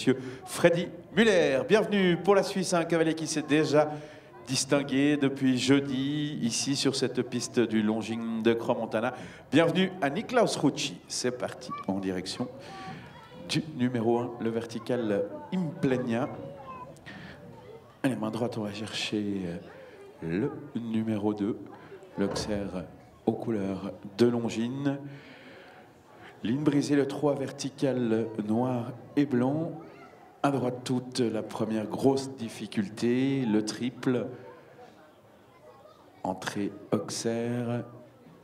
monsieur Freddy Muller. Bienvenue pour la Suisse, un cavalier qui s'est déjà distingué depuis jeudi ici sur cette piste du Longing de Cromontana. Bienvenue à Niklaus Rucci. C'est parti en direction du numéro 1, le vertical Implenia. Allez, main droite, on va chercher le numéro 2, l'Auxerre aux couleurs de Longines. Ligne brisée, le 3 vertical noir et blanc. À droite toute, la première grosse difficulté, le triple. Entrée Auxerre,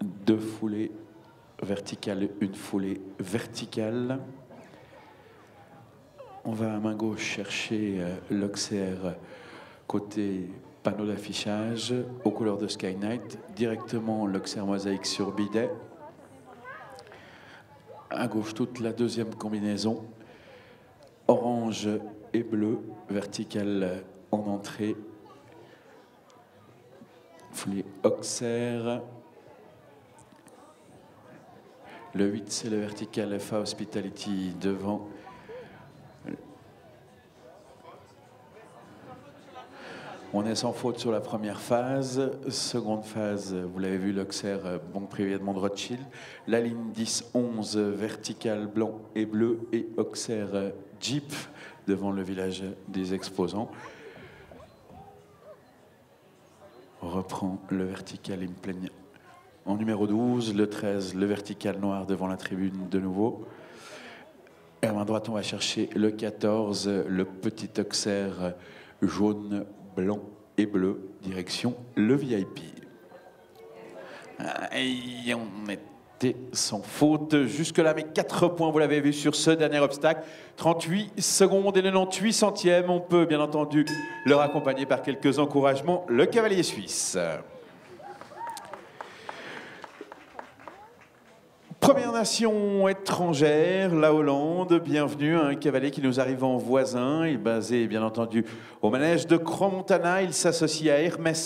deux foulées verticales, une foulée verticale. On va à main gauche chercher euh, l'Auxerre côté panneau d'affichage aux couleurs de Sky Night, directement l'Auxerre mosaïque sur bidet. À gauche, toute la deuxième combinaison. Orange et bleu, vertical en entrée. Foulée Auxerre. Le 8, c'est le vertical FA Hospitality devant. On est sans faute sur la première phase. Seconde phase, vous l'avez vu, l'Auxerre, euh, Banque privée de Rothschild. La ligne 10-11, verticale blanc et bleu. Et Auxerre euh, Jeep devant le village des exposants. On reprend le vertical Implenia. En numéro 12, le 13, le vertical noir devant la tribune de nouveau. Et à main droite, on va chercher le 14, le petit Auxerre jaune blanc et bleu, direction le VIP. Et on était sans faute jusque-là, mais 4 points, vous l'avez vu sur ce dernier obstacle. 38 secondes et 98 centièmes. On peut bien entendu leur accompagner par quelques encouragements. Le cavalier suisse. Première nation étrangère, la Hollande. Bienvenue, un cavalier qui nous arrive en voisin. Il est basé, bien entendu, au manège de Cromontana. Il s'associe à Hermès